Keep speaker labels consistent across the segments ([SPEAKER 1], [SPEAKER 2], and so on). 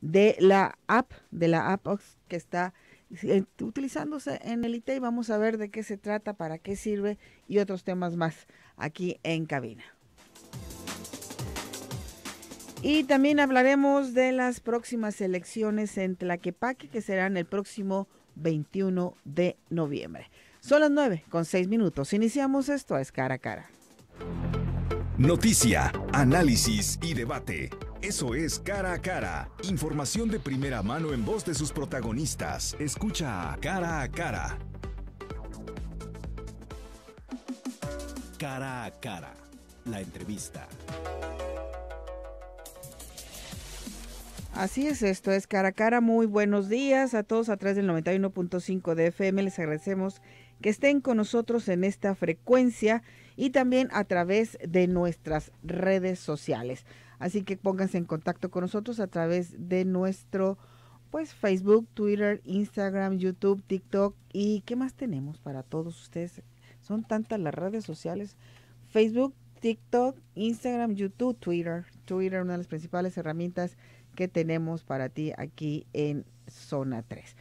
[SPEAKER 1] de la app, de la app que está eh, utilizándose en el ITEI. Vamos a ver de qué se trata, para qué sirve y otros temas más aquí en cabina. Y también hablaremos de las próximas elecciones en Tlaquepaque, que serán el próximo 21 de noviembre. Son las 9 con 6 minutos. Iniciamos esto, es cara a cara.
[SPEAKER 2] Noticia, análisis y debate. Eso es cara a cara. Información de primera mano en voz de sus protagonistas. Escucha cara a cara. Cara a cara. La entrevista.
[SPEAKER 1] Así es, esto es cara a cara. Muy buenos días a todos a través del 91.5 de FM. Les agradecemos que estén con nosotros en esta frecuencia y también a través de nuestras redes sociales. Así que pónganse en contacto con nosotros a través de nuestro pues Facebook, Twitter, Instagram, YouTube, TikTok y qué más tenemos para todos ustedes. Son tantas las redes sociales. Facebook, TikTok, Instagram, YouTube, Twitter. Twitter, una de las principales herramientas que tenemos para ti aquí en Zona 3.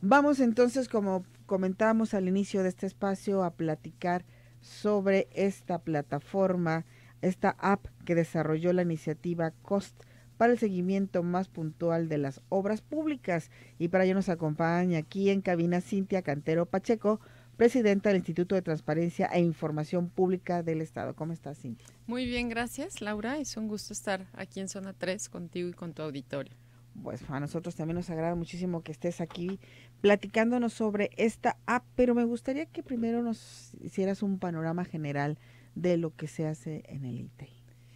[SPEAKER 1] Vamos entonces, como comentábamos al inicio de este espacio, a platicar sobre esta plataforma esta app que desarrolló la iniciativa COST para el seguimiento más puntual de las obras públicas. Y para ello nos acompaña aquí en cabina Cintia Cantero Pacheco, presidenta del Instituto de Transparencia e Información Pública del Estado. ¿Cómo estás, Cintia?
[SPEAKER 3] Muy bien, gracias, Laura. Es un gusto estar aquí en Zona 3 contigo y con tu auditorio.
[SPEAKER 1] Pues a nosotros también nos agrada muchísimo que estés aquí platicándonos sobre esta app, pero me gustaría que primero nos hicieras un panorama general de lo que se hace en el ITEI.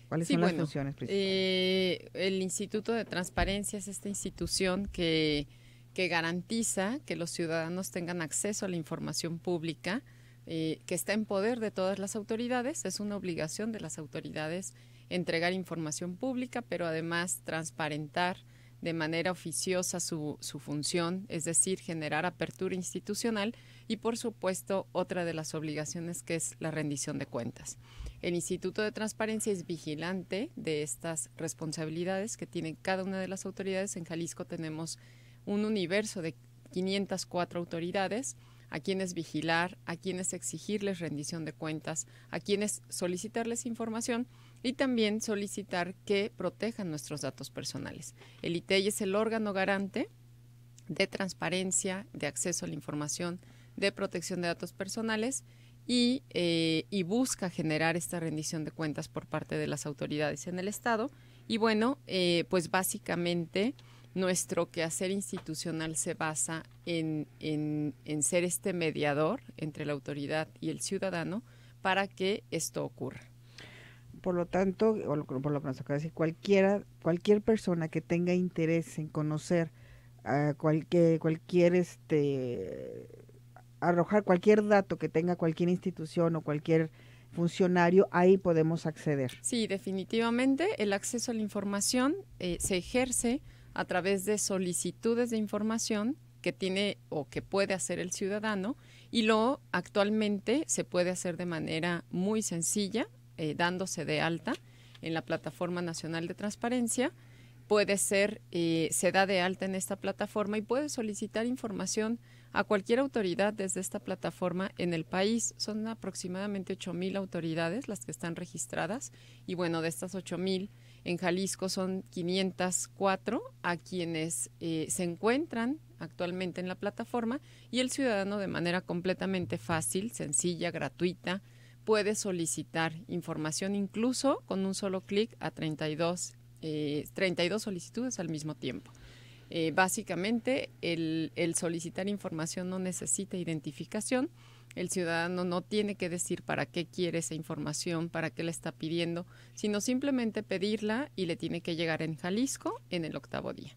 [SPEAKER 1] ¿Cuáles son las funciones principales?
[SPEAKER 3] Eh, el Instituto de Transparencia es esta institución que, que garantiza que los ciudadanos tengan acceso a la información pública, eh, que está en poder de todas las autoridades. Es una obligación de las autoridades entregar información pública, pero además transparentar de manera oficiosa su, su función, es decir, generar apertura institucional y por supuesto otra de las obligaciones que es la rendición de cuentas. El Instituto de Transparencia es vigilante de estas responsabilidades que tienen cada una de las autoridades. En Jalisco tenemos un universo de 504 autoridades a quienes vigilar, a quienes exigirles rendición de cuentas, a quienes solicitarles información y también solicitar que protejan nuestros datos personales. El ITEI es el órgano garante de transparencia, de acceso a la información, de protección de datos personales y, eh, y, busca generar esta rendición de cuentas por parte de las autoridades en el Estado. Y bueno, eh, pues básicamente nuestro quehacer institucional se basa en, en, en, ser este mediador entre la autoridad y el ciudadano para que esto ocurra.
[SPEAKER 1] Por lo tanto, o por lo que nos acaba de decir, cualquiera, cualquier persona que tenga interés en conocer a cualquier, cualquier este arrojar cualquier dato que tenga cualquier institución o cualquier funcionario, ahí podemos acceder.
[SPEAKER 3] Sí, definitivamente el acceso a la información eh, se ejerce a través de solicitudes de información que tiene o que puede hacer el ciudadano y lo actualmente se puede hacer de manera muy sencilla, eh, dándose de alta en la Plataforma Nacional de Transparencia. Puede ser, eh, se da de alta en esta plataforma y puede solicitar información a cualquier autoridad desde esta plataforma en el país. Son aproximadamente 8.000 autoridades las que están registradas y bueno, de estas 8.000 en Jalisco son 504 a quienes eh, se encuentran actualmente en la plataforma y el ciudadano de manera completamente fácil, sencilla, gratuita, puede solicitar información incluso con un solo clic a 32, 32 eh, solicitudes al mismo tiempo. Eh, básicamente, el, solicitar información no necesita identificación. El ciudadano no tiene que decir para qué quiere esa información, para qué la está pidiendo, sino simplemente pedirla y le tiene que llegar en Jalisco en el octavo día.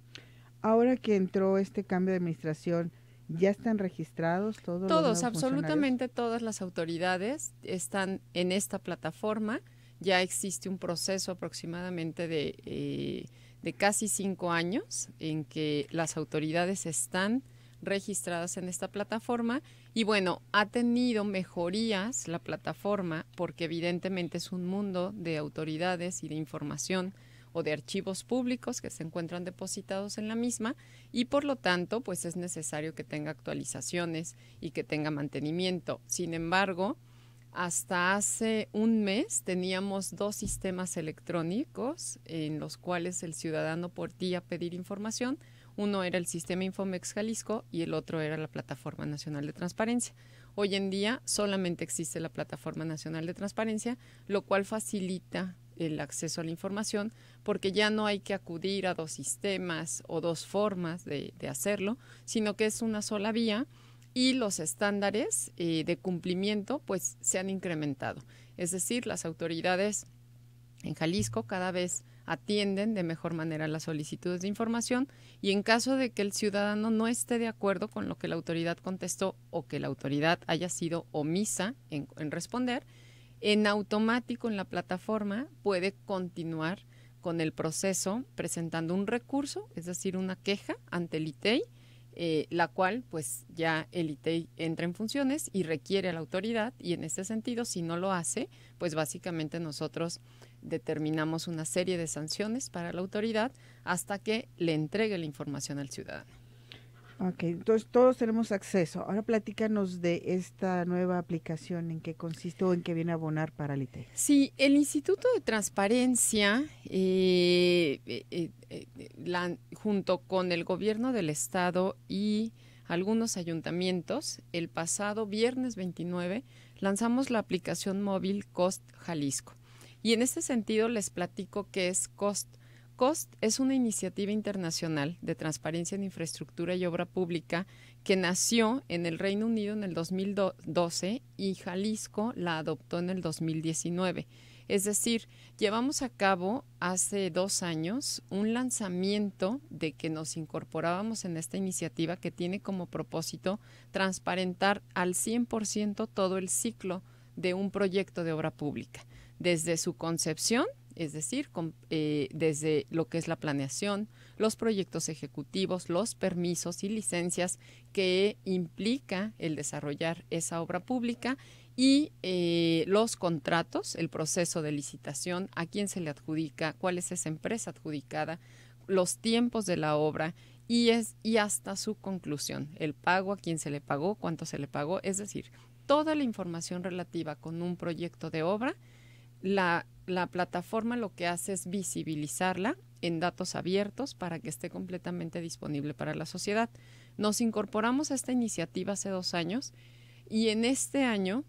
[SPEAKER 1] Ahora que entró este cambio de administración, ¿ya están registrados todos?
[SPEAKER 3] Todos, absolutamente todas las autoridades están en esta plataforma. Ya existe un proceso aproximadamente de... Eh, de casi cinco años en que las autoridades están registradas en esta plataforma y bueno, ha tenido mejorías la plataforma porque evidentemente es un mundo de autoridades y de información, o de archivos públicos que se encuentran depositados en la misma y por lo tanto pues es necesario que tenga actualizaciones y que tenga mantenimiento. Sin embargo, hasta hace un mes teníamos dos sistemas electrónicos en los cuales el ciudadano podía pedir información. Uno era el sistema Infomex Jalisco y el otro era la Plataforma Nacional de Transparencia. Hoy en día solamente existe la Plataforma Nacional de Transparencia, lo cual facilita el acceso a la información porque ya no hay que acudir a dos sistemas o dos formas de, hacerlo, sino que es una sola vía y los estándares eh, de cumplimiento pues se han incrementado. Es decir, las autoridades en Jalisco cada vez atienden de mejor manera las solicitudes de información y en caso de que el ciudadano no esté de acuerdo con lo que la autoridad contestó o que la autoridad haya sido omisa en, en responder, en automático en la plataforma puede continuar con el proceso presentando un recurso, es decir, una queja ante el ITEI eh, la cual pues ya el ITEI entra en funciones y requiere a la autoridad y en este sentido si no lo hace pues básicamente nosotros determinamos una serie de sanciones para la autoridad hasta que le entregue la información al ciudadano.
[SPEAKER 1] Ok, entonces todos tenemos acceso. Ahora platícanos de esta nueva aplicación, en qué consiste o en qué viene a abonar para el ITEI.
[SPEAKER 3] Sí, el Instituto de Transparencia, eh, eh, eh, junto con el gobierno del estado y algunos ayuntamientos, el pasado viernes 29 lanzamos la aplicación móvil Cost Jalisco. Y en este sentido les platico qué es Cost COST es una iniciativa internacional de transparencia en infraestructura y obra pública que nació en el Reino Unido en el 2012 y Jalisco la adoptó en el 2019. Es decir, llevamos a cabo hace dos años un lanzamiento de que nos incorporábamos en esta iniciativa que tiene como propósito transparentar al 100% todo el ciclo de un proyecto de obra pública, desde su concepción es decir, eh, desde lo que es la planeación, los proyectos ejecutivos, los permisos y licencias que implica el desarrollar esa obra pública y eh, los contratos, el proceso de licitación, a quién se le adjudica, cuál es esa empresa adjudicada, los tiempos de la obra y, es, y hasta su conclusión, el pago, a quién se le pagó, cuánto se le pagó, es decir, toda la información relativa con un proyecto de obra la, plataforma lo que hace es visibilizarla en datos abiertos para que esté completamente disponible para la sociedad. Nos incorporamos a esta iniciativa hace dos años y en este año,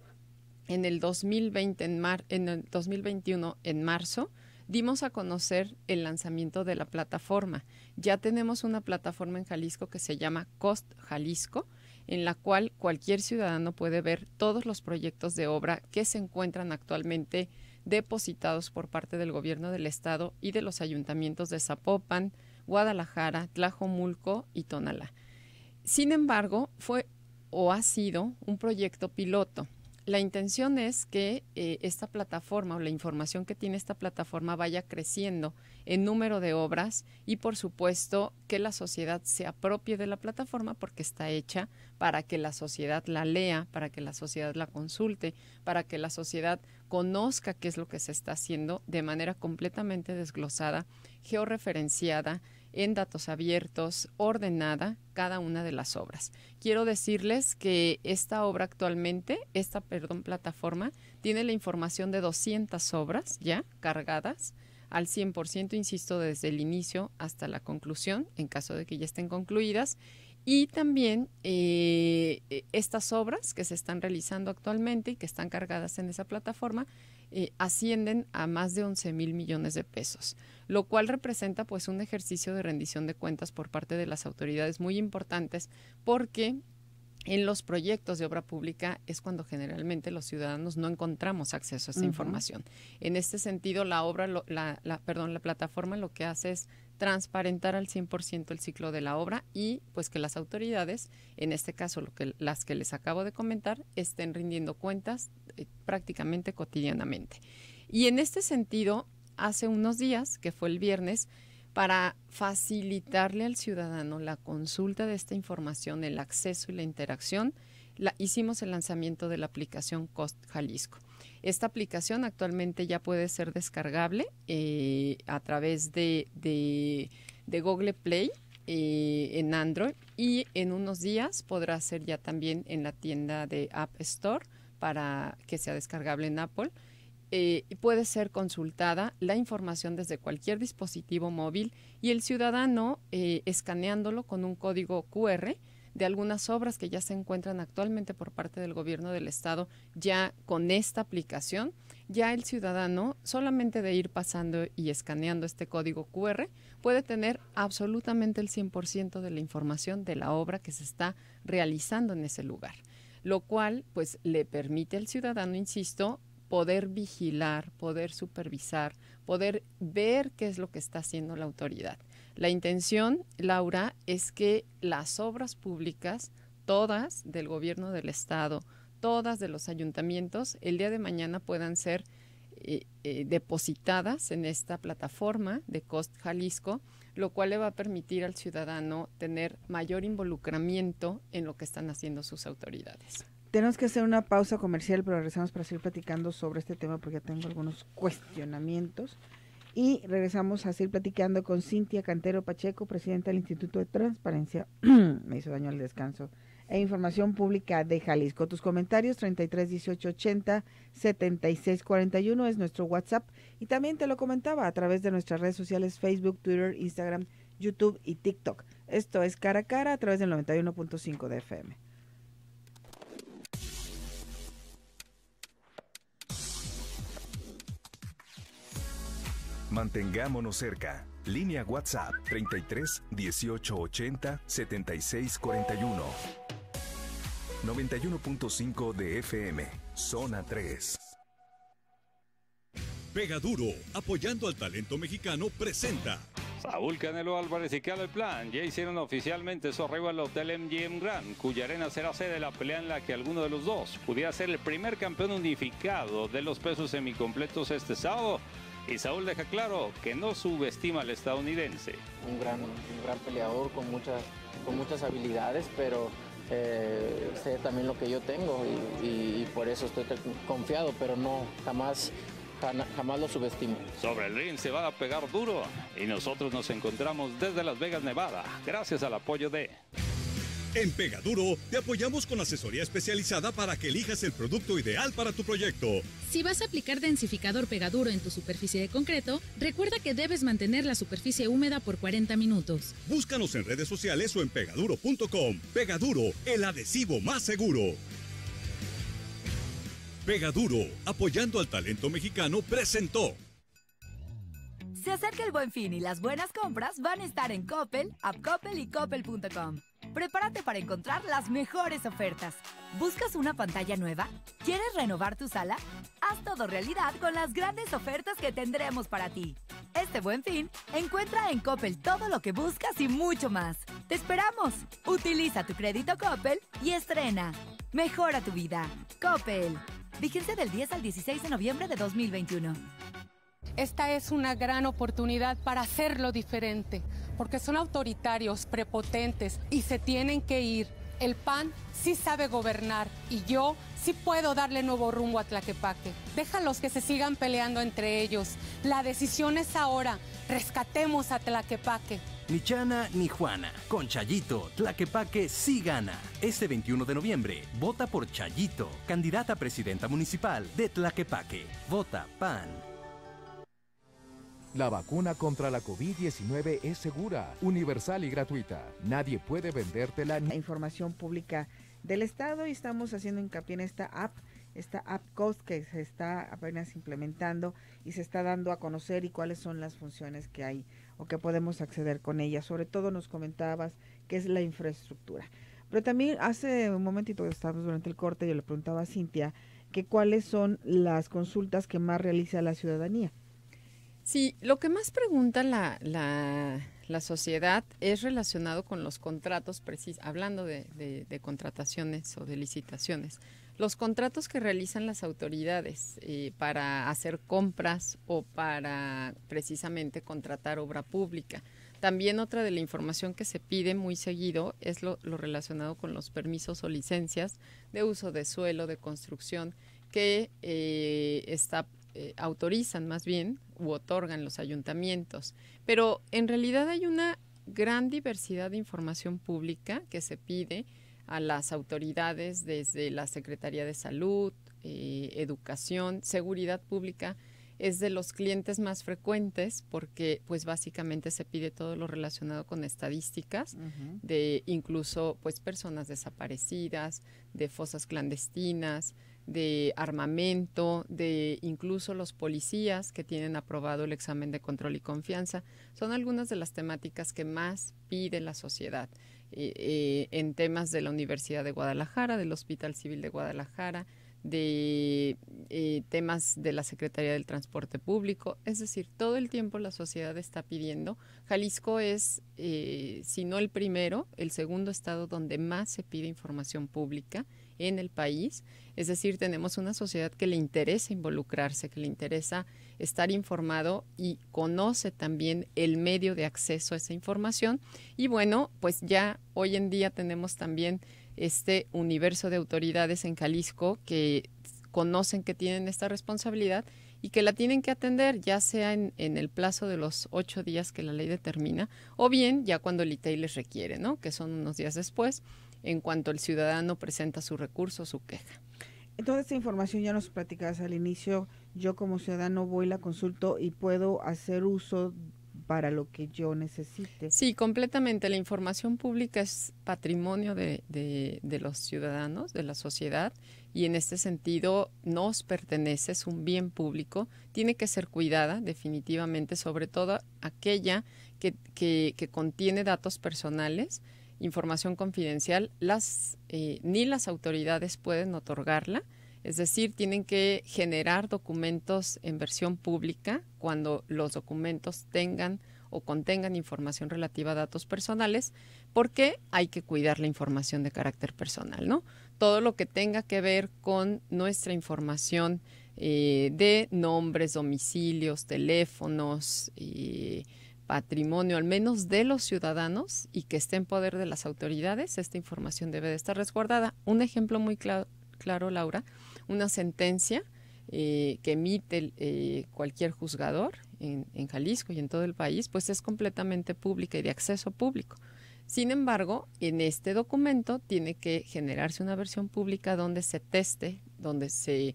[SPEAKER 3] en el 2020, en, mar, en el 2021, en marzo, dimos a conocer el lanzamiento de la plataforma. Ya tenemos una plataforma en Jalisco que se llama Cost Jalisco, en la cual cualquier ciudadano puede ver todos los proyectos de obra que se encuentran actualmente depositados por parte del gobierno del estado y de los ayuntamientos de Zapopan, Guadalajara, Tlajomulco y Tonalá. Sin embargo, fue o ha sido un proyecto piloto la intención es que eh, esta plataforma o la información que tiene esta plataforma vaya creciendo en número de obras y por supuesto que la sociedad se apropie de la plataforma porque está hecha para que la sociedad la lea, para que la sociedad la consulte, para que la sociedad conozca qué es lo que se está haciendo de manera completamente desglosada, georreferenciada en datos abiertos, ordenada cada una de las obras. Quiero decirles que esta obra actualmente, esta, perdón, plataforma, tiene la información de 200 obras ya cargadas al 100%, insisto, desde el inicio hasta la conclusión, en caso de que ya estén concluidas. Y también eh, estas obras que se están realizando actualmente y que están cargadas en esa plataforma eh, ascienden a más de 11 mil millones de pesos, lo cual representa pues un ejercicio de rendición de cuentas por parte de las autoridades muy importantes porque en los proyectos de obra pública es cuando generalmente los ciudadanos no encontramos acceso a esta información. En este sentido, la obra, la, la, perdón, la plataforma lo que hace es transparentar al 100% el ciclo de la obra y pues que las autoridades, en este caso lo que, las que les acabo de comentar, estén rindiendo cuentas eh, prácticamente cotidianamente. Y en este sentido, hace unos días, que fue el viernes, para facilitarle al ciudadano la consulta de esta información, el acceso y la interacción, la, hicimos el lanzamiento de la aplicación Cost Jalisco. Esta aplicación actualmente ya puede ser descargable eh, a través de, de, Google Play eh, en Android y en unos días podrá ser ya también en la tienda de App Store para que sea descargable en Apple. Eh, puede ser consultada la información desde cualquier dispositivo móvil y el ciudadano escaneándolo con un código QR de algunas obras que ya se encuentran actualmente por parte del gobierno del estado ya con esta aplicación, ya el ciudadano solamente de ir pasando y escaneando este código QR puede tener absolutamente el 100% de la información de la obra que se está realizando en ese lugar, lo cual pues le permite al ciudadano, insisto, poder vigilar, poder supervisar, poder ver qué es lo que está haciendo la autoridad. La intención, Laura, es que las obras públicas, todas del gobierno del Estado, todas de los ayuntamientos, el día de mañana puedan ser eh, eh, depositadas en esta plataforma de Cost Jalisco, lo cual le va a permitir al ciudadano tener mayor involucramiento en lo que están haciendo sus autoridades.
[SPEAKER 1] Tenemos que hacer una pausa comercial, pero regresamos para seguir platicando sobre este tema porque tengo algunos cuestionamientos. Y regresamos a seguir platicando con Cintia Cantero Pacheco, presidenta del Instituto de Transparencia, me hizo daño al descanso, e Información Pública de Jalisco. Tus comentarios 33 18 80 76 41 es nuestro WhatsApp y también te lo comentaba a través de nuestras redes sociales Facebook, Twitter, Instagram, YouTube y TikTok. Esto es cara a cara a través del 91.5 de FM.
[SPEAKER 2] Mantengámonos cerca. Línea WhatsApp 33 18 80 76 41. 91.5 de FM, zona 3.
[SPEAKER 4] Pega Duro, apoyando al talento mexicano, presenta.
[SPEAKER 5] Saúl Canelo Álvarez y Caleb Plan ya hicieron oficialmente su arribo al Hotel MGM Grand, cuya arena será sede de la pelea en la que alguno de los dos pudiera ser el primer campeón unificado de los pesos semicompletos este sábado y Saúl deja claro que no subestima al estadounidense.
[SPEAKER 6] Un gran, gran peleador con muchas, con muchas habilidades, pero eh, sé también lo que yo tengo y, por eso estoy confiado, pero no, jamás, jamás lo subestimo.
[SPEAKER 5] Sobre el ring se va a pegar duro y nosotros nos encontramos desde Las Vegas, Nevada, gracias al apoyo de...
[SPEAKER 4] En Pegaduro te apoyamos con asesoría especializada para que elijas el producto ideal para tu proyecto.
[SPEAKER 7] Si vas a aplicar densificador Pegaduro en tu superficie de concreto, recuerda que debes mantener la superficie húmeda por 40 minutos.
[SPEAKER 4] Búscanos en redes sociales o en pegaduro.com. Pegaduro, el adhesivo más seguro. Pegaduro, apoyando al talento mexicano, presentó.
[SPEAKER 8] Se acerca el buen fin y las buenas compras van a estar en Coppel, AppCoppel y Coppel.com. Prepárate para encontrar las mejores ofertas. ¿Buscas una pantalla nueva? ¿Quieres renovar tu sala? Haz todo realidad con las grandes ofertas que tendremos para ti. Este buen fin, encuentra en Coppel todo lo que buscas y mucho más. ¡Te esperamos! Utiliza tu crédito Coppel y estrena. Mejora tu vida. Coppel. Vigencia del 10 al 16 de noviembre de 2021.
[SPEAKER 9] Esta es una gran oportunidad para hacerlo diferente, porque son autoritarios, prepotentes y se tienen que ir. El PAN sí sabe gobernar y yo sí puedo darle nuevo rumbo a Tlaquepaque. Déjalos que se sigan peleando entre ellos. La decisión es ahora. Rescatemos a Tlaquepaque.
[SPEAKER 10] Ni Chana ni Juana. Con Chayito, Tlaquepaque sí gana. Este 21 de noviembre, vota por Chayito, candidata a presidenta municipal de Tlaquepaque. Vota PAN.
[SPEAKER 11] La vacuna contra la COVID-19 es segura, universal y gratuita. Nadie puede vendértela.
[SPEAKER 1] La información pública del Estado y estamos haciendo hincapié en esta app, esta app Cost que se está apenas implementando y se está dando a conocer y cuáles son las funciones que hay o que podemos acceder con ella. Sobre todo nos comentabas que es la infraestructura. Pero también hace un momentito que estábamos durante el corte, yo le preguntaba a Cintia que cuáles son las consultas que más realiza la ciudadanía.
[SPEAKER 3] Sí, lo que más pregunta la, la, sociedad es relacionado con los contratos, hablando de, de, contrataciones o de licitaciones, los contratos que realizan las autoridades eh, para hacer compras o para precisamente contratar obra pública. También otra de la información que se pide muy seguido es lo, lo relacionado con los permisos o licencias de uso de suelo, de construcción que eh, está, eh, autorizan más bien u otorgan los ayuntamientos. Pero en realidad hay una gran diversidad de información pública que se pide a las autoridades desde la Secretaría de Salud, eh, Educación, Seguridad Pública, es de los clientes más frecuentes porque pues básicamente se pide todo lo relacionado con estadísticas de incluso pues personas desaparecidas, de fosas clandestinas, de armamento, de incluso los policías que tienen aprobado el examen de control y confianza. Son algunas de las temáticas que más pide la sociedad. Eh, eh, en temas de la Universidad de Guadalajara, del Hospital Civil de Guadalajara, de eh, temas de la Secretaría del Transporte Público. Es decir, todo el tiempo la sociedad está pidiendo. Jalisco es, si no el primero, el segundo estado donde más se pide información pública en el país. Es decir, tenemos una sociedad que le interesa involucrarse, que le interesa estar informado y conoce también el medio de acceso a esa información. Y bueno, pues ya hoy en día tenemos también este universo de autoridades en Jalisco que conocen que tienen esta responsabilidad y que la tienen que atender, ya sea en, el plazo de los ocho días que la ley determina, o bien ya cuando el ITEI les requiere, ¿no? que son unos días después, en cuanto el ciudadano presenta su recurso su queja.
[SPEAKER 1] Toda esta información ya nos platicabas al inicio, yo como ciudadano voy, la consulto y puedo hacer uso para lo que yo necesite.
[SPEAKER 3] Sí, completamente. La información pública es patrimonio de, de, los ciudadanos, de la sociedad, y en este sentido nos pertenece, es un bien público, tiene que ser cuidada definitivamente, sobre todo aquella que, que, que contiene datos personales, información confidencial, las, eh, ni las autoridades pueden otorgarla. Es decir, tienen que generar documentos en versión pública cuando los documentos tengan o contengan información relativa a datos personales, porque hay que cuidar la información de carácter personal, ¿no? Todo lo que tenga que ver con nuestra información eh, de nombres, domicilios, teléfonos, eh, patrimonio, al menos de los ciudadanos, y que esté en poder de las autoridades, esta información debe de estar resguardada. Un ejemplo muy claro, Laura, una sentencia eh, que emite eh, cualquier juzgador en, Jalisco y en todo el país, pues es completamente pública y de acceso público. Sin embargo, en este documento tiene que generarse una versión pública donde se teste, donde se,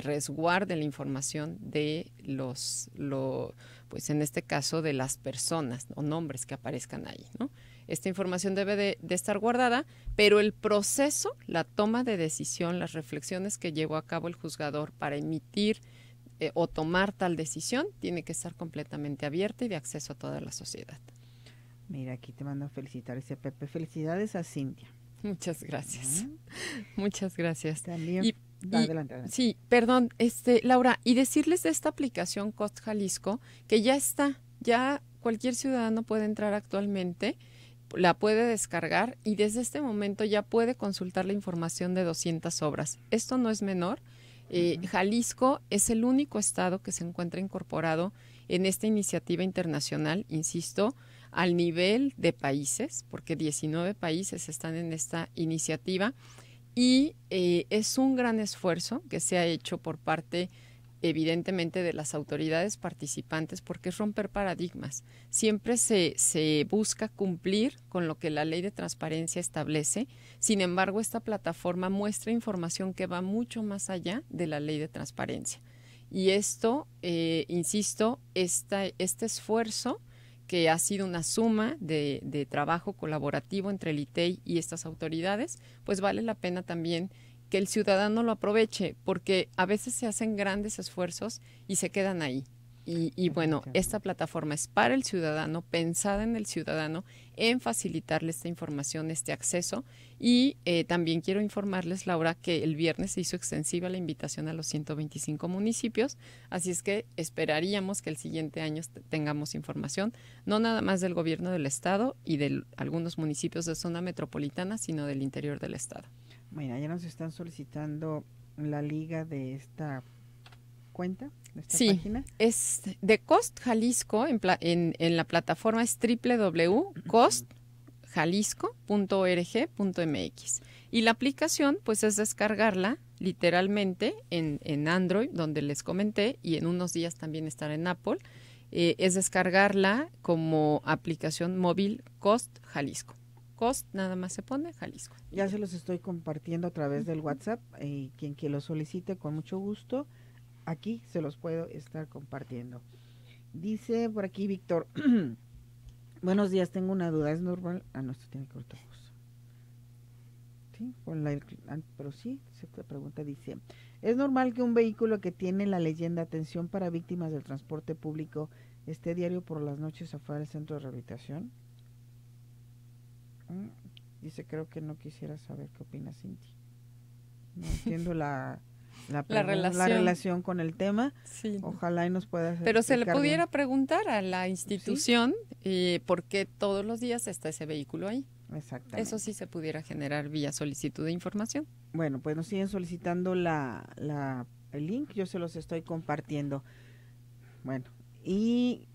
[SPEAKER 3] resguarde la información de los, lo, pues en este caso de las personas o nombres que aparezcan ahí, ¿no? Esta información debe de, estar guardada, pero el proceso, la toma de decisión, las reflexiones que llevó a cabo el juzgador para emitir eh, o tomar tal decisión, tiene que estar completamente abierta y de acceso a toda la sociedad.
[SPEAKER 1] Mira, aquí te mando a felicitar ese Pepe. Felicidades a Cintia.
[SPEAKER 3] Muchas gracias. Muchas gracias.
[SPEAKER 1] También.
[SPEAKER 3] Adelante, Sí, perdón, este, Laura, y decirles de esta aplicación Cost Jalisco que ya está, ya cualquier ciudadano puede entrar actualmente la puede descargar y desde este momento ya puede consultar la información de 200 obras. Esto no es menor. Eh, Jalisco es el único estado que se encuentra incorporado en esta iniciativa internacional, insisto, al nivel de países, porque 19 países están en esta iniciativa y eh, es un gran esfuerzo que se ha hecho por parte evidentemente de las autoridades participantes porque es romper paradigmas. Siempre se, se, busca cumplir con lo que la ley de transparencia establece. Sin embargo, esta plataforma muestra información que va mucho más allá de la ley de transparencia. Y esto, eh, insisto, esta, este esfuerzo que ha sido una suma de, de trabajo colaborativo entre el ITEI y estas autoridades, pues vale la pena también que el ciudadano lo aproveche, porque a veces se hacen grandes esfuerzos y se quedan ahí. Y, bueno, esta plataforma es para el ciudadano, pensada en el ciudadano, en facilitarle esta información, este acceso. Y eh, también quiero informarles, Laura, que el viernes se hizo extensiva la invitación a los 125 municipios, así es que esperaríamos que el siguiente año tengamos información, no nada más del gobierno del estado y de algunos municipios de zona metropolitana, sino del interior del estado.
[SPEAKER 1] Mira, ya nos están solicitando la liga de esta cuenta,
[SPEAKER 3] sí,
[SPEAKER 1] página.
[SPEAKER 3] es de Cost Jalisco, en, en, la plataforma es www.costjalisco.org.mx. Y la aplicación, pues es descargarla literalmente en, en Android, donde les comenté, y en unos días también estará en Apple, eh, es descargarla como aplicación móvil Cost Jalisco. Cost nada más se pone Jalisco.
[SPEAKER 1] Ya se los estoy compartiendo a través del WhatsApp y quien que lo solicite con mucho gusto, aquí se los puedo estar compartiendo. Dice por aquí Víctor, buenos días, tengo una duda, ¿es normal? Ah, no, esto tiene que cosa. Sí, ah, pero sí, se pregunta, dice, ¿es normal que un vehículo que tiene la leyenda atención para víctimas del transporte público esté diario por las noches afuera del centro de rehabilitación? Mm, dice, creo que no quisiera saber qué opina Cinti. No entiendo la, la, relación. con el tema. Ojalá y nos pueda
[SPEAKER 3] Pero se le pudiera preguntar a la institución eh, por qué todos los días está ese vehículo ahí. Exactamente. Eso sí se pudiera generar vía solicitud de información.
[SPEAKER 1] Bueno, pues nos siguen solicitando la, la, el link, yo se los estoy compartiendo. Bueno, y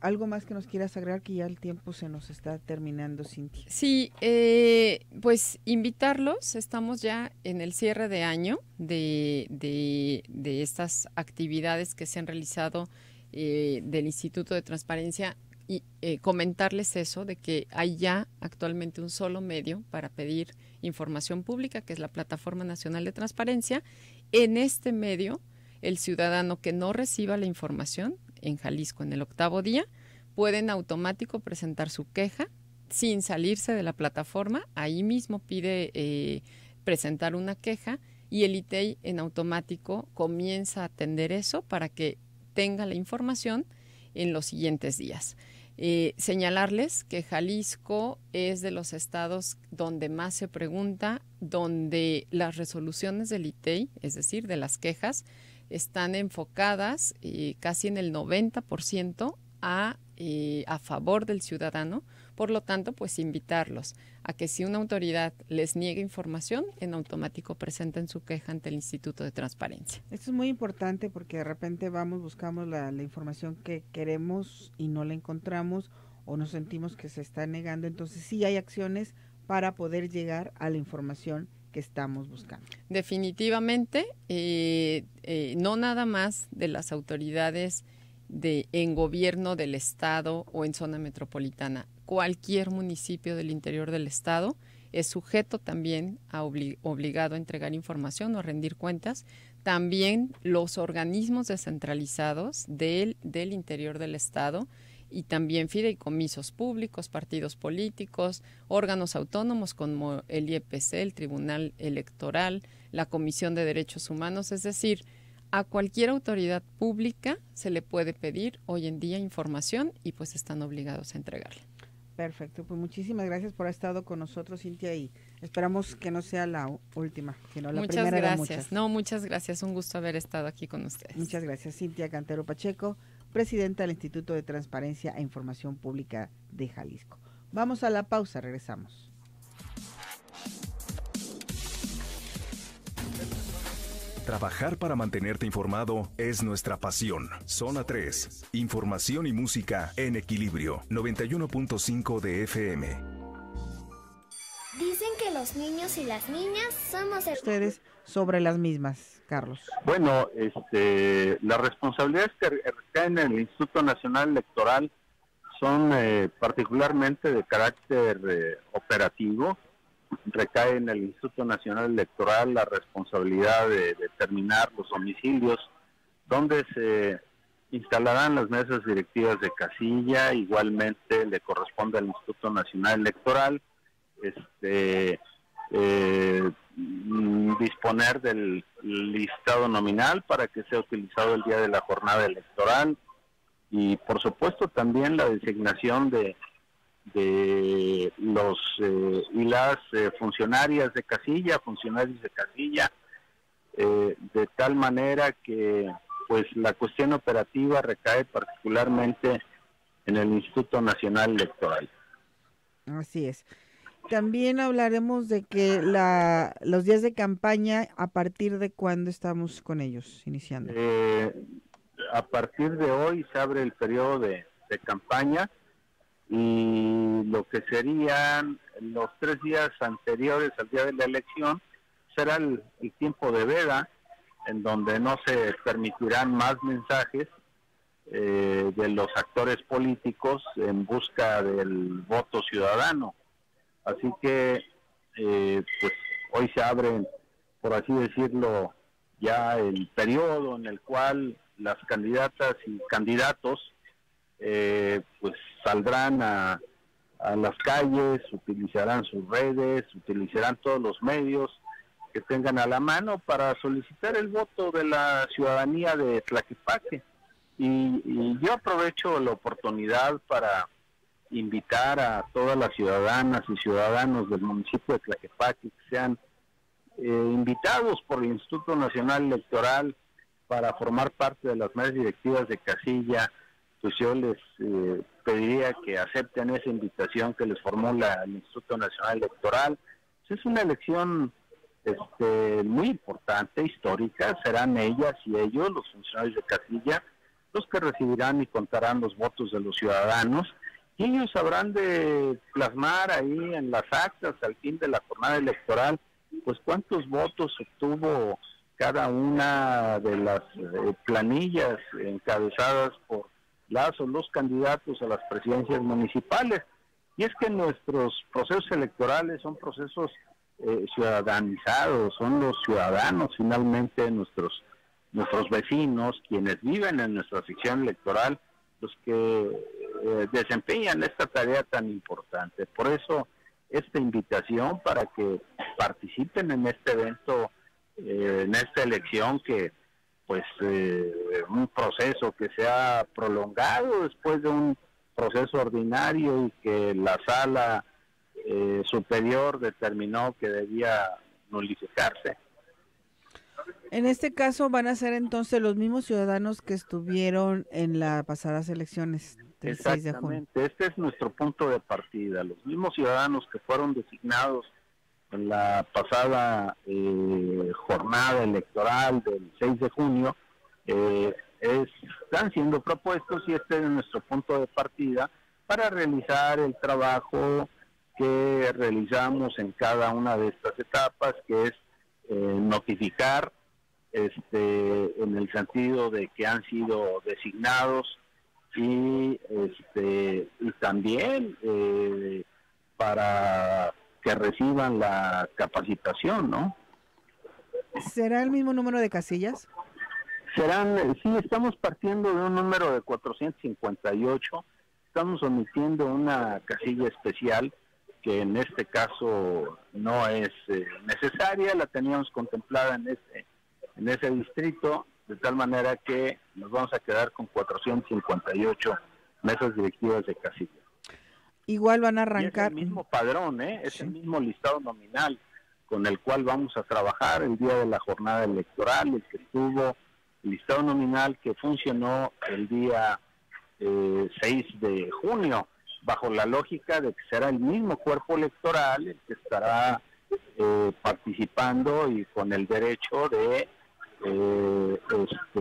[SPEAKER 1] algo más que nos quieras agregar que ya el tiempo se nos está terminando, Cintia.
[SPEAKER 3] Sí, eh, pues invitarlos, estamos ya en el cierre de año de, de, estas actividades que se han realizado eh, del Instituto de Transparencia y eh, comentarles eso, de que hay ya actualmente un solo medio para pedir información pública, que es la Plataforma Nacional de Transparencia. En este medio, el ciudadano que no reciba la información en Jalisco en el octavo día, pueden automático presentar su queja sin salirse de la plataforma. Ahí mismo pide eh, presentar una queja y el ITEI en automático comienza a atender eso para que tenga la información en los siguientes días. Eh, señalarles que Jalisco es de los estados donde más se pregunta, donde las resoluciones del ITEI, es decir, de las quejas, están enfocadas casi en el 90% a, eh, a favor del ciudadano. Por lo tanto, pues invitarlos a que si una autoridad les niegue información, en automático presenten su queja ante el Instituto de Transparencia.
[SPEAKER 1] Esto es muy importante porque de repente vamos, buscamos la, la información que queremos y no la encontramos o nos sentimos que se está negando. Entonces sí hay acciones para poder llegar a la información estamos buscando.
[SPEAKER 3] Definitivamente, eh, eh, no nada más de las autoridades de, en gobierno del Estado o en zona metropolitana. Cualquier municipio del interior del Estado es sujeto también a obligado a entregar información o a rendir cuentas. También los organismos descentralizados del, del interior del Estado y también fideicomisos públicos, partidos políticos, órganos autónomos como el IEPC, el Tribunal Electoral, la Comisión de Derechos Humanos, es decir, a cualquier autoridad pública se le puede pedir hoy en día información y pues están obligados a entregarla.
[SPEAKER 1] Perfecto, pues muchísimas gracias por haber estado con nosotros, Cintia, y esperamos que no sea la última, sino la
[SPEAKER 3] muchas
[SPEAKER 1] primera
[SPEAKER 3] gracias.
[SPEAKER 1] muchas.
[SPEAKER 3] No, muchas gracias, un gusto haber estado aquí con ustedes.
[SPEAKER 1] Muchas gracias, Cintia Cantero Pacheco presidenta del Instituto de Transparencia e Información Pública de Jalisco. Vamos a la pausa, regresamos.
[SPEAKER 2] Trabajar para mantenerte informado es nuestra pasión. Zona 3. Información y música en equilibrio. 91.5 de FM.
[SPEAKER 12] Dicen que los niños y las niñas somos...
[SPEAKER 1] Ustedes sobre las mismas. Carlos?
[SPEAKER 13] Bueno, este, las responsabilidades que recaen en el Instituto Nacional Electoral son eh, particularmente de carácter eh, operativo. Recae en el Instituto Nacional Electoral la responsabilidad de determinar los domicilios donde se instalarán las mesas directivas de casilla. Igualmente le corresponde al Instituto Nacional Electoral este, eh, disponer del listado nominal para que sea utilizado el día de la jornada electoral y por supuesto también la designación de, de los eh, y las eh, funcionarias de casilla, funcionarios de casilla, eh, de tal manera que pues la cuestión operativa recae particularmente en el Instituto Nacional Electoral.
[SPEAKER 1] Así es. También hablaremos de que la, los días de campaña, ¿a partir de cuándo estamos con ellos iniciando?
[SPEAKER 13] Eh, a partir de hoy se abre el periodo de, campaña y lo que serían los tres días anteriores al día de la elección será el, tiempo de veda, en donde no se permitirán más mensajes eh, de los actores políticos en busca del voto ciudadano. Así que, eh, pues hoy se abre, por así decirlo, ya el periodo en el cual las candidatas y candidatos eh, pues saldrán a, a las calles, utilizarán sus redes, utilizarán todos los medios que tengan a la mano para solicitar el voto de la ciudadanía de Tlaquepaque. Y, y yo aprovecho la oportunidad para invitar a todas las ciudadanas y ciudadanos del municipio de Tlaquepaque que sean eh, invitados por el Instituto Nacional Electoral para formar parte de las mesas directivas de casilla, pues yo les eh, pediría que acepten esa invitación que les formula el Instituto Nacional Electoral. Es una elección este, muy importante, histórica, serán ellas y ellos, los funcionarios de casilla, los que recibirán y contarán los votos de los ciudadanos y ellos habrán de plasmar ahí en las actas al fin de la jornada electoral, pues cuántos votos obtuvo cada una de las eh, planillas encabezadas por las o los candidatos a las presidencias municipales. Y es que nuestros procesos electorales son procesos eh, ciudadanizados, son los ciudadanos finalmente nuestros nuestros vecinos, quienes viven en nuestra sección electoral, los que eh, desempeñan esta tarea tan importante. Por eso esta invitación para que participen en este evento, eh, en esta elección que pues eh, un proceso que se ha prolongado después de un proceso ordinario y que la sala superior determinó que debía nulificarse.
[SPEAKER 1] En este caso van a ser entonces los mismos ciudadanos que estuvieron en las pasadas elecciones del 6 de junio.
[SPEAKER 13] Este es nuestro punto de partida. Los mismos ciudadanos que fueron designados en la pasada eh, jornada electoral del 6 de junio eh, están siendo propuestos y este es nuestro punto de partida para realizar el trabajo que realizamos en cada una de estas etapas, que es eh, notificar este, en el sentido de que han sido designados y, este, y también eh, para que reciban la capacitación, ¿no?
[SPEAKER 1] ¿Será el mismo número de casillas?
[SPEAKER 13] Serán, sí, estamos partiendo de un número de 458, estamos omitiendo una casilla especial que en este caso no es eh, necesaria, la teníamos contemplada en ese, en ese distrito, de tal manera que nos vamos a quedar con 458 mesas directivas de casilla.
[SPEAKER 1] Igual van a arrancar.
[SPEAKER 13] es el mismo padrón, ¿eh? es el mismo listado nominal con el cual vamos a trabajar el día de la jornada electoral, el que tuvo el listado nominal que funcionó el día eh, 6 de junio bajo la lógica de que será el mismo cuerpo electoral el que estará eh, participando y con el derecho de, eh, este,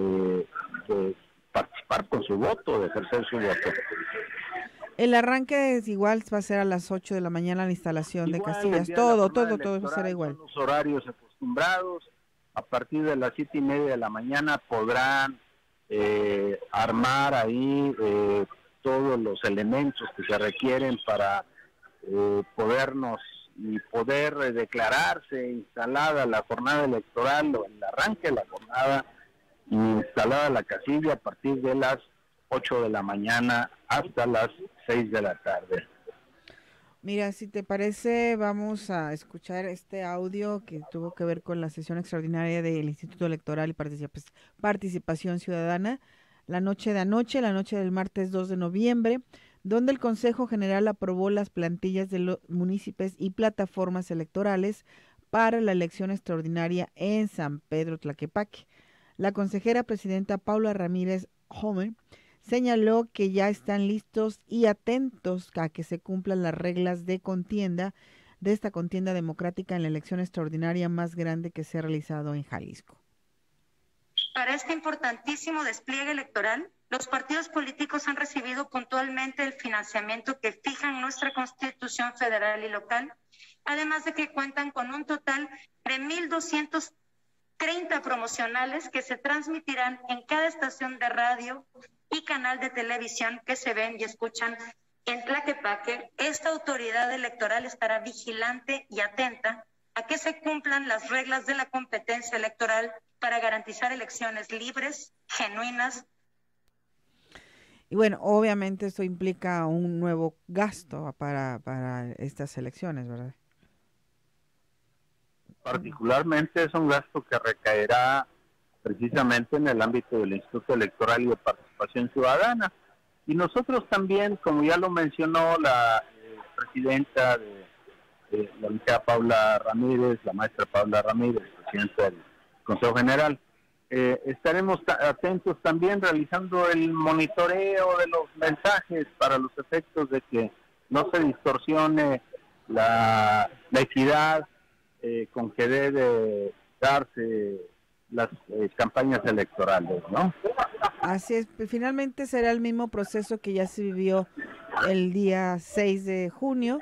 [SPEAKER 13] de participar con su voto, de ejercer su voto.
[SPEAKER 1] El arranque es igual, va a ser a las 8 de la mañana la instalación de casillas, todo, todo, todo será igual.
[SPEAKER 13] Los horarios acostumbrados, a partir de las siete y media de la mañana podrán eh, armar ahí eh, todos los elementos que se requieren para eh, podernos y poder declararse instalada la jornada electoral arranque la jornada instalada la casilla a partir de las 8 de la mañana hasta las 6 de la tarde.
[SPEAKER 1] Mira, si te parece, vamos a escuchar este audio que tuvo que ver con la sesión extraordinaria del Instituto Electoral y Participación Ciudadana la noche de anoche, la noche del martes 2 de noviembre, donde el Consejo General aprobó las plantillas de los municipios y plataformas electorales para la elección extraordinaria en San Pedro Tlaquepaque. La consejera presidenta Paula Ramírez Homer señaló que ya están listos y atentos a que se cumplan las reglas de contienda de esta contienda democrática en la elección extraordinaria más grande que se ha realizado en Jalisco.
[SPEAKER 14] Para este importantísimo despliegue electoral, los partidos políticos han recibido puntualmente el financiamiento que fija en nuestra Constitución federal y local además de que cuentan con un total de 1.230 promocionales que se transmitirán en cada estación de radio y canal de televisión que se ven y escuchan en Tlaquepaque. Esta autoridad electoral estará vigilante y atenta a que se cumplan las reglas de la competencia electoral para garantizar elecciones libres, genuinas.
[SPEAKER 1] Y bueno, obviamente esto implica un nuevo gasto para, para estas elecciones, ¿verdad?
[SPEAKER 13] Particularmente es un gasto que recaerá precisamente en el ámbito del Instituto Electoral y de Participación Ciudadana. Y nosotros también, como ya lo mencionó la eh, presidenta de, la Universidad Paula Ramírez, la maestra Paula Ramírez, presidenta del Consejo General, eh, estaremos atentos también realizando el monitoreo de los mensajes para los efectos de que no se distorsione la, la equidad eh, con que debe darse las eh, campañas electorales, ¿no?
[SPEAKER 1] Así es, finalmente será el mismo proceso que ya se vivió el día 6 de junio,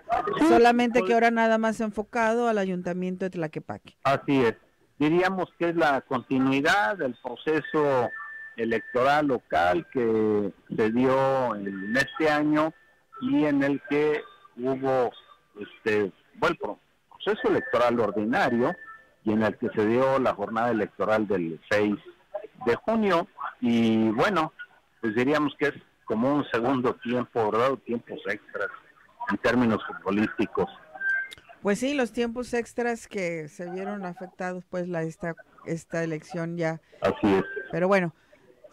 [SPEAKER 1] solamente que ahora nada más enfocado al ayuntamiento de Tlaquepaque.
[SPEAKER 13] Así es, diríamos que es la continuidad del proceso electoral local que se dio en este año y en el que hubo este bueno proceso electoral ordinario y en el que se dio la jornada electoral del 6 de junio y bueno, pues diríamos que es como un segundo tiempo, ¿verdad? Tiempos extras en términos futbolísticos.
[SPEAKER 1] Pues sí, los tiempos extras que se vieron afectados, pues la esta esta elección ya.
[SPEAKER 13] Así es.
[SPEAKER 1] Pero bueno,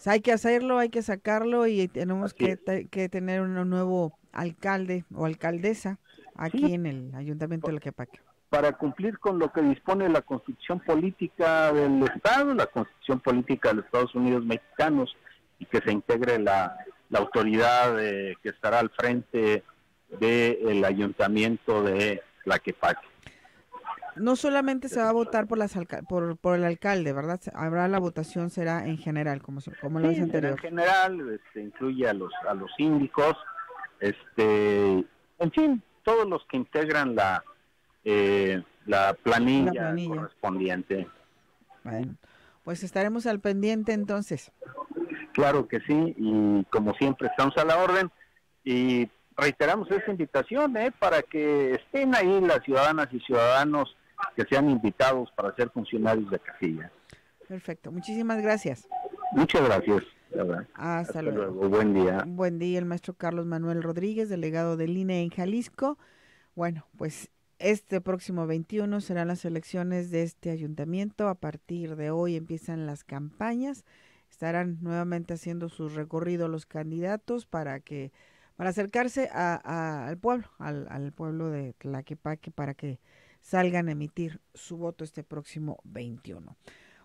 [SPEAKER 1] hay que hacerlo, hay que sacarlo y tenemos que, que, tener un nuevo alcalde o alcaldesa aquí en el Ayuntamiento de Laquepaque
[SPEAKER 13] para cumplir con lo que dispone la Constitución Política del Estado, la Constitución Política de los Estados Unidos Mexicanos, y que se integre la, autoridad eh, que estará al frente del ayuntamiento de Tlaquepaque.
[SPEAKER 1] No solamente se va a votar por, las por, por el alcalde, ¿verdad? Habrá la votación, será en general, como, como lo
[SPEAKER 13] sí,
[SPEAKER 1] anterior.
[SPEAKER 13] En general, este, incluye a los, a los síndicos, este, en fin, todos los que integran la, eh, la, planilla correspondiente.
[SPEAKER 1] Bueno, pues estaremos al pendiente entonces.
[SPEAKER 13] Claro que sí, y como siempre estamos a la orden y reiteramos esa invitación ¿eh? para que estén ahí las ciudadanas y ciudadanos que sean invitados para ser funcionarios de casilla.
[SPEAKER 1] Perfecto, muchísimas gracias.
[SPEAKER 13] Muchas gracias.
[SPEAKER 1] Hasta, luego.
[SPEAKER 13] Buen día.
[SPEAKER 1] Buen día, el maestro Carlos Manuel Rodríguez, delegado del INE en Jalisco. Bueno, pues este próximo 21 serán las elecciones de este ayuntamiento. A partir de hoy empiezan las campañas. Estarán nuevamente haciendo su recorrido los candidatos para que para acercarse al pueblo, al, pueblo de Tlaquepaque, para que salgan a emitir su voto este próximo 21.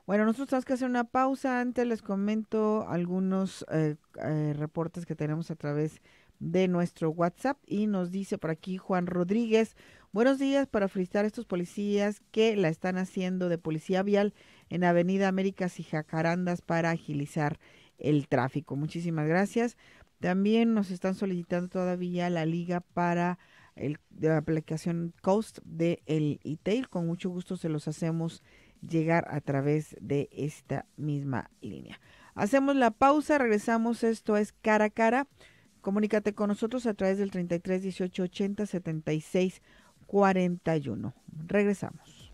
[SPEAKER 1] Bueno, nosotros tenemos que hacer una pausa. Antes les comento algunos eh, eh, reportes que tenemos a través de nuestro WhatsApp y nos dice por aquí Juan Rodríguez, Buenos días para felicitar a estos policías que la están haciendo de policía vial en Avenida Américas y Jacarandas para agilizar el tráfico. Muchísimas gracias. También nos están solicitando todavía la liga para el, de la aplicación Coast de el Con mucho gusto se los hacemos llegar a través de esta misma línea. Hacemos la pausa, regresamos. Esto es cara a cara. Comunícate con nosotros a través del 33 18 80 76 41. Regresamos.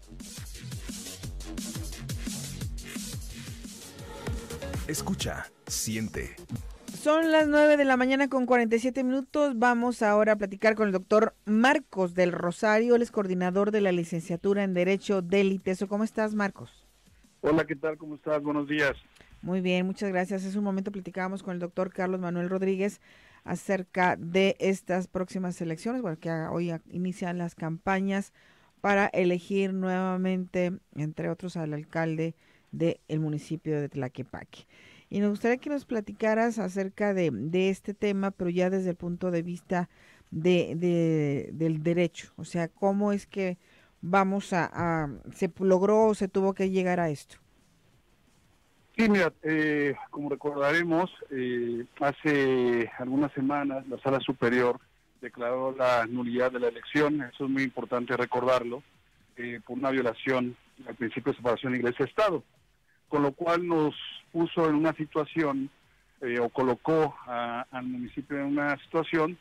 [SPEAKER 2] Escucha, siente.
[SPEAKER 1] Son las 9 de la mañana con 47 minutos. Vamos ahora a platicar con el doctor Marcos del Rosario, él es coordinador de la licenciatura en Derecho del ITESO. ¿Cómo estás, Marcos?
[SPEAKER 15] Hola, ¿qué tal? ¿Cómo estás? Buenos días.
[SPEAKER 1] Muy bien, muchas gracias. Hace un momento platicábamos con el doctor Carlos Manuel Rodríguez acerca de estas próximas elecciones, bueno, que hoy inician las campañas para elegir nuevamente, entre otros, al alcalde del municipio de Tlaquepaque. Y nos gustaría que nos platicaras acerca de, este tema, pero ya desde el punto de vista de, del derecho, o sea, cómo es que vamos a, a, se logró o se tuvo que llegar a esto.
[SPEAKER 15] Sí, mira, eh, como recordaremos, eh, hace algunas semanas la Sala Superior declaró la nulidad de la elección, eso es muy importante recordarlo, eh, por una violación al principio de separación iglesia-estado, con lo cual nos puso en una situación o colocó al municipio en una situación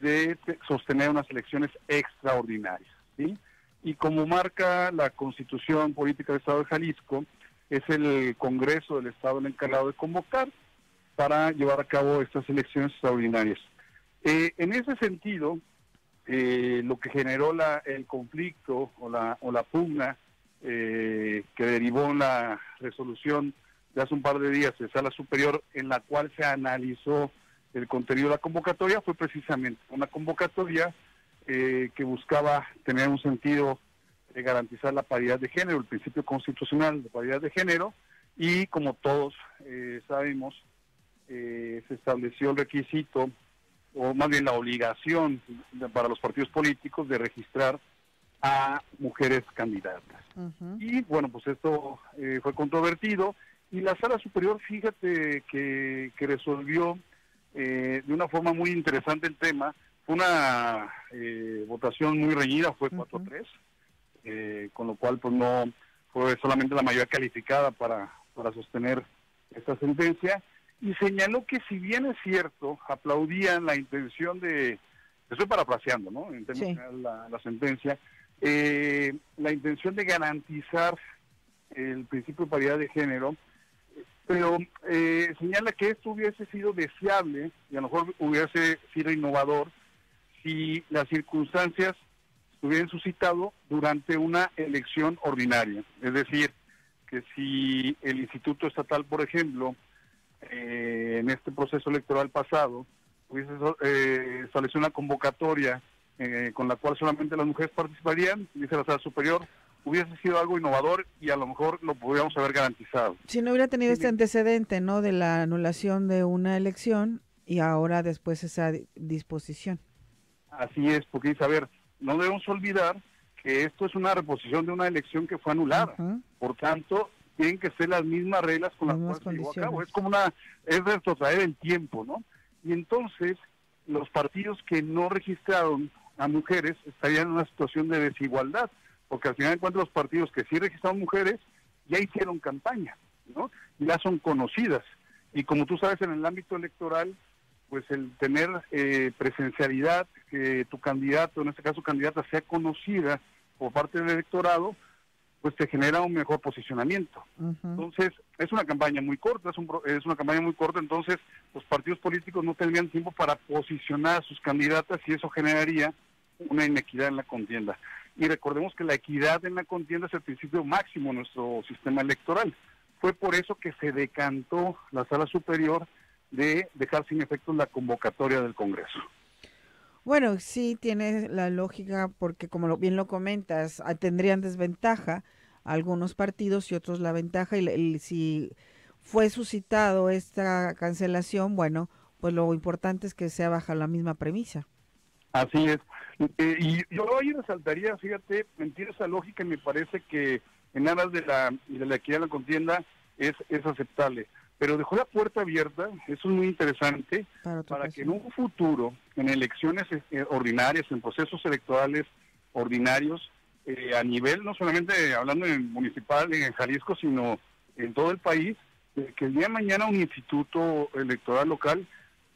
[SPEAKER 15] de sostener unas elecciones extraordinarias. ¿sí? Y como marca la constitución política del Estado de Jalisco, es el Congreso del Estado el encargado de convocar para llevar a cabo estas elecciones extraordinarias. Eh, en ese sentido, eh, lo que generó la, el conflicto o la, o la pugna eh, que derivó en la resolución de hace un par de días de Sala Superior en la cual se analizó el contenido de la convocatoria fue precisamente una convocatoria que buscaba tener un sentido de garantizar la paridad de género, el principio constitucional de paridad de género, y como todos sabemos, se estableció el requisito o más bien la obligación para los partidos políticos de registrar a mujeres candidatas. Y bueno, pues esto eh, fue controvertido y la sala superior, fíjate que, resolvió eh, de una forma muy interesante el tema. Fue una eh, votación muy reñida, fue 4-3, con lo cual pues no fue solamente la mayoría calificada para, para sostener esta sentencia y señaló que si bien es cierto, aplaudían la intención de, estoy parafraseando, ¿no? En términos la, sentencia, eh, la intención de garantizar el principio de paridad de género, pero eh, señala que esto hubiese sido deseable y a lo mejor hubiese sido innovador si las circunstancias hubieran suscitado durante una elección ordinaria. Es decir, que si el Instituto Estatal, por ejemplo, eh, en este proceso electoral pasado hubiese eh, establecido una convocatoria eh, con la cual solamente las mujeres participarían, dice la sala superior, hubiese sido algo innovador y a lo mejor lo podríamos haber garantizado.
[SPEAKER 1] Si no hubiera tenido este antecedente, ¿no? De la anulación de una elección y ahora después esa disposición.
[SPEAKER 15] Así es, porque dice, a ver, no debemos olvidar que esto es una reposición de una elección que fue anulada. Por tanto, tienen que ser las mismas reglas con las, cuales se llevó a cabo. Es como una, es retrotraer el tiempo, ¿no? Y entonces, los partidos que no registraron a mujeres estarían en una situación de desigualdad, porque al final de cuentas los partidos que sí registraron mujeres ya hicieron campaña, ¿no? Ya son conocidas. Y como tú sabes, en el ámbito electoral, pues el tener eh, presencialidad, que tu candidato, en este caso candidata, sea conocida por parte del electorado, pues te genera un mejor posicionamiento. Entonces, es una campaña muy corta, es, un, es una campaña muy corta, entonces los partidos políticos no tendrían tiempo para posicionar a sus candidatas y eso generaría una inequidad en la contienda. Y recordemos que la equidad en la contienda es el principio máximo de nuestro sistema electoral. Fue por eso que se decantó la sala superior de dejar sin efecto la convocatoria del Congreso.
[SPEAKER 1] Bueno, sí tiene la lógica porque como bien lo comentas, ah, tendrían desventaja algunos partidos y otros la ventaja y, si fue suscitado esta cancelación, bueno, pues lo importante es que sea bajo la misma premisa.
[SPEAKER 15] Así es. Eh, y yo ahí resaltaría, fíjate, mentir esa lógica me parece que en aras de la, de la equidad de la contienda es, es aceptable pero dejó la puerta abierta, eso es muy interesante, para, que en un futuro, en elecciones eh, ordinarias, en procesos electorales ordinarios, eh, a nivel, no solamente hablando en municipal, en Jalisco, sino en todo el país, eh, que el día de mañana un instituto electoral local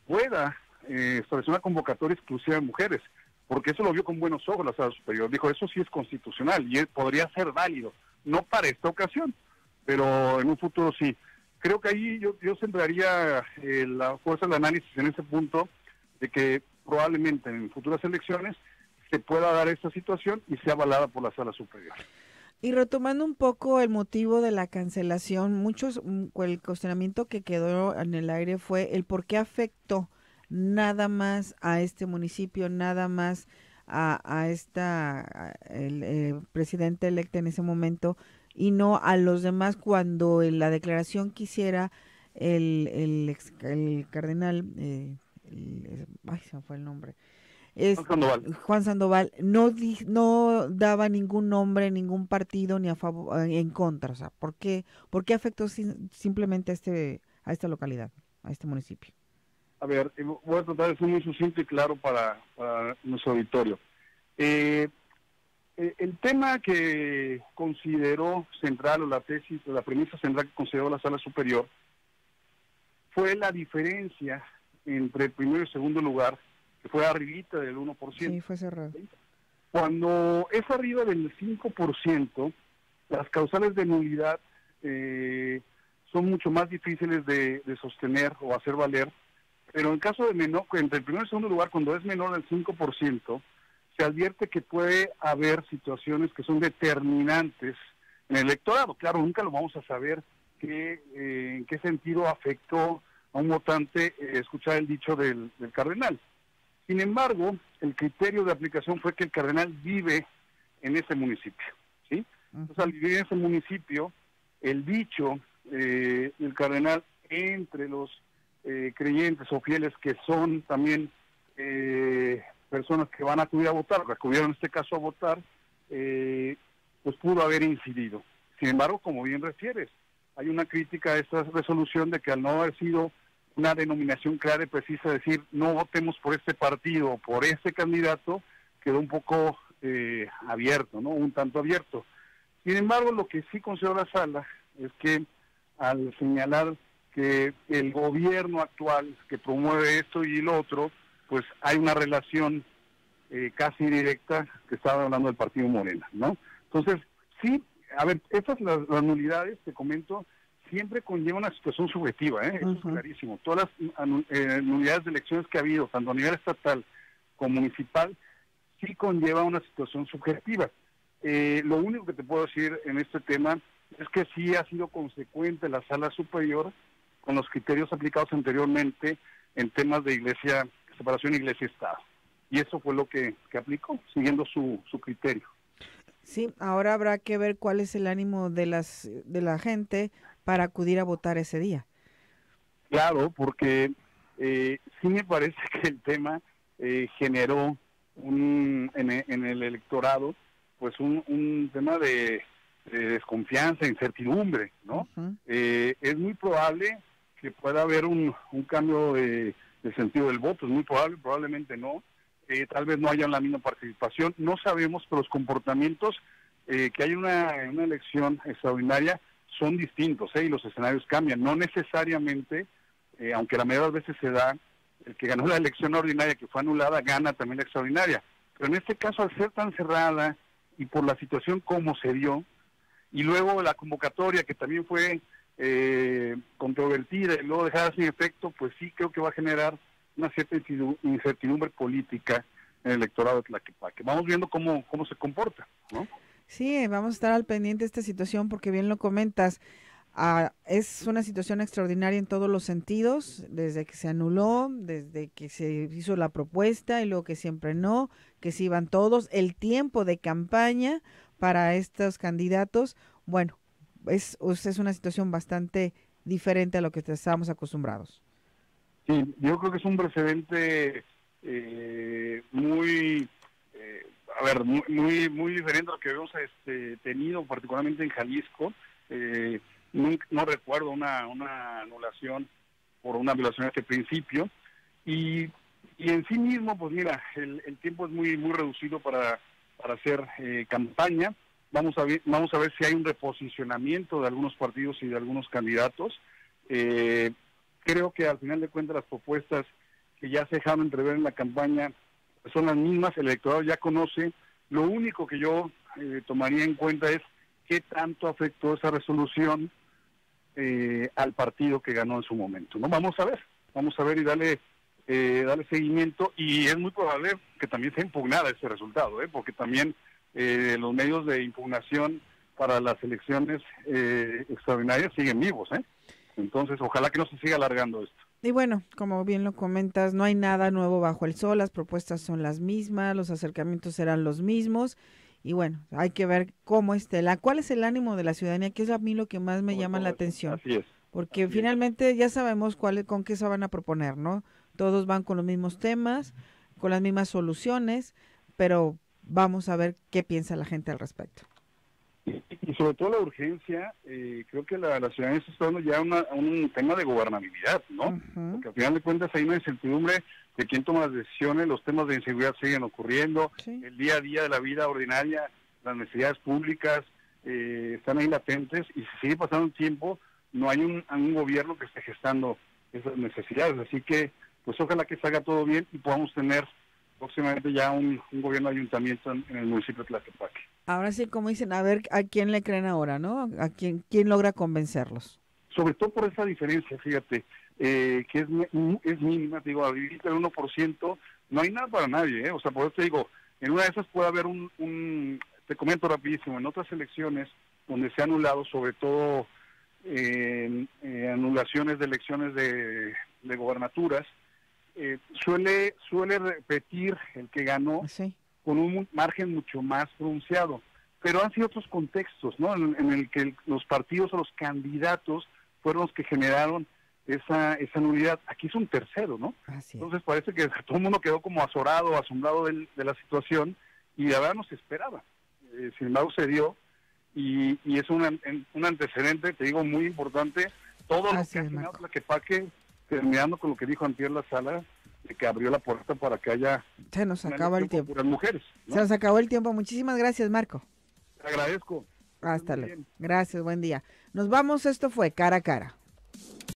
[SPEAKER 15] pueda establecer una convocatoria exclusiva de mujeres, porque eso lo vio con buenos ojos la sala superior. Dijo, eso sí es constitucional y podría ser válido, no para esta ocasión, pero en un futuro sí creo que ahí yo, yo centraría eh, la fuerza del análisis en ese punto de que probablemente en futuras elecciones se pueda dar esta situación y sea avalada por la sala superior.
[SPEAKER 1] Y retomando un poco el motivo de la cancelación, muchos, mm, el cuestionamiento que quedó en el aire fue el por qué afectó nada más a este municipio, nada más a, a esta, el, eh, presidente electo en ese momento, y no a los demás cuando en la declaración quisiera el, el, el cardenal, eh, ay, se me fue el nombre. Juan Sandoval. Juan Sandoval no no daba ningún nombre, ningún partido ni a favor en contra, o sea, ¿por qué, por qué afectó simplemente a este a esta localidad, a este municipio?
[SPEAKER 15] A ver, eh, voy a tratar de ser muy sucinto y claro para, para nuestro auditorio. Eh, eh, el tema que consideró central, o la tesis, o la premisa central que consideró la sala superior, fue la diferencia entre el primero y segundo lugar, que fue arribita del 1%.
[SPEAKER 1] Sí, fue cerrado.
[SPEAKER 15] Cuando es arriba del 5%, las causales de nulidad eh, son mucho más difíciles de, de, sostener o hacer valer, pero en caso de menor, entre el primer y segundo lugar, cuando es menor del 5%, se advierte que puede haber situaciones que son determinantes en el electorado. Claro, nunca lo vamos a saber que, eh, en qué sentido afectó a un votante eh, escuchar el dicho del, cardenal. Sin embargo, el criterio de aplicación fue que el cardenal vive en ese municipio. ¿sí? Entonces, al vivir en ese municipio, el dicho eh, del cardenal entre los eh, creyentes o fieles que son también eh, personas que van a acudir a votar, que acudieron en este caso a votar, eh, pues pudo haber incidido. Sin embargo, como bien refieres, hay una crítica a esta resolución de que al no haber sido una denominación clara y precisa, decir no votemos por este partido o por este candidato, quedó un poco eh, abierto, ¿no? Un tanto abierto. Sin embargo, lo que sí consideró la sala es que al señalar que el gobierno actual que promueve esto y lo otro, pues hay una relación eh, casi directa que estaba hablando del partido Morena, ¿no? Entonces, sí, a ver, estas las, las nulidades, te comento, siempre conlleva una situación subjetiva, ¿eh? Eso es clarísimo. Todas las eh, nulidades de elecciones que ha habido, tanto a nivel estatal como municipal, sí conlleva una situación subjetiva. Eh, lo único que te puedo decir en este tema es que sí ha sido consecuente la sala superior con los criterios aplicados anteriormente en temas de iglesia, separación iglesia-estado. Y eso fue lo que, que aplicó, siguiendo su, su criterio.
[SPEAKER 1] Sí, ahora habrá que ver cuál es el ánimo de las de la gente para acudir a votar ese día.
[SPEAKER 15] Claro, porque eh, sí me parece que el tema eh, generó un, en, en, el electorado pues un, un tema de, de, desconfianza, incertidumbre, ¿no? Uh -huh. eh, es muy probable que pueda haber un, un cambio de, de, sentido del voto, es muy probable, probablemente no, eh, tal vez no haya la misma participación, no sabemos, pero los comportamientos eh, que hay una, una elección extraordinaria son distintos ¿eh? y los escenarios cambian. No necesariamente, eh, aunque la mayoría de las veces se da, el que ganó la elección ordinaria que fue anulada gana también la extraordinaria. Pero en este caso, al ser tan cerrada y por la situación como se dio, y luego la convocatoria que también fue eh, controvertida y luego dejada sin efecto, pues sí creo que va a generar una cierta incertidumbre política en el electorado de Tlaquepaque. Vamos viendo cómo, cómo se comporta, ¿no?
[SPEAKER 1] Sí, vamos a estar al pendiente de esta situación porque bien lo comentas. Uh, es una situación extraordinaria en todos los sentidos, desde que se anuló, desde que se hizo la propuesta y luego que siempre no, que se iban todos, el tiempo de campaña para estos candidatos, bueno, es, es una situación bastante diferente a lo que estábamos acostumbrados.
[SPEAKER 15] Sí, yo creo que es un precedente eh, muy eh, a ver, muy, muy, diferente a lo que habíamos este, tenido, particularmente en Jalisco. Eh, no, recuerdo una, una anulación por una violación de este principio. Y, y en sí mismo, pues mira, el, el tiempo es muy, muy reducido para, para hacer campaña. Vamos a, ver, vamos a ver si hay un reposicionamiento de algunos partidos y de algunos candidatos. Eh, creo que al final de cuentas las propuestas que ya se dejaron entrever en la campaña son las mismas, el electorado ya conoce. Lo único que yo eh, tomaría en cuenta es qué tanto afectó esa resolución eh, al partido que ganó en su momento. No vamos a ver, vamos a ver y darle eh, darle seguimiento y es muy probable que también sea impugnada ese resultado, ¿eh? porque también eh, los medios de impugnación para las elecciones eh, extraordinarias siguen vivos, ¿eh? Entonces, ojalá que no se siga alargando esto.
[SPEAKER 1] Y bueno, como bien lo comentas, no hay nada nuevo bajo el sol, las propuestas son las mismas, los acercamientos serán los mismos. Y bueno, hay que ver cómo esté la, cuál es el ánimo de la ciudadanía, que es a mí lo que más me llama la atención.
[SPEAKER 15] Así es.
[SPEAKER 1] Porque
[SPEAKER 15] Así
[SPEAKER 1] finalmente ya sabemos cuál, con qué se van a proponer, ¿no? Todos van con los mismos temas, con las mismas soluciones, pero vamos a ver qué piensa la gente al respecto.
[SPEAKER 15] Y, sobre todo la urgencia, eh, creo que la, la ciudadanía está dando ya una, un tema de gobernabilidad, ¿no? Porque al final de cuentas hay una incertidumbre de quién toma las decisiones, los temas de inseguridad siguen ocurriendo, el día a día de la vida ordinaria, las necesidades públicas eh, están ahí latentes y si sigue pasando el tiempo, no hay un, un gobierno que esté gestando esas necesidades. Así que, pues ojalá que salga todo bien y podamos tener próximamente ya un, gobierno de ayuntamiento en, el municipio de Tlaquepaque.
[SPEAKER 1] Ahora sí, como dicen, a ver a quién le creen ahora, ¿no? ¿A quién, quién logra convencerlos?
[SPEAKER 15] Sobre todo por esa diferencia, fíjate, eh, que es, es mínima, digo, a vivir el 1%, no hay nada para nadie, ¿eh? O sea, por eso te digo, en una de esas puede haber un, un te comento rapidísimo, en otras elecciones donde se ha anulado sobre todo eh, anulaciones de elecciones de, de gobernaturas, eh, suele, suele repetir el que ganó con un margen mucho más pronunciado. Pero han sido otros contextos, ¿no? En, el que los partidos o los candidatos fueron los que generaron esa, esa nulidad. Aquí es un tercero, ¿no? Entonces parece que todo el mundo quedó como azorado, asombrado de, la situación y de verdad no se esperaba. Eh, sin embargo, se dio y, y es un, un antecedente, te digo, muy importante. Todo lo que ha generado Tlaquepaque terminando con lo que dijo Antier La Sala, de que abrió la puerta para que haya...
[SPEAKER 1] Se nos acaba el tiempo.
[SPEAKER 15] Las mujeres.
[SPEAKER 1] Se nos acabó el tiempo. Muchísimas gracias, Marco.
[SPEAKER 15] Te agradezco.
[SPEAKER 1] Hasta luego. Gracias, buen día. Nos vamos, esto fue cara a cara.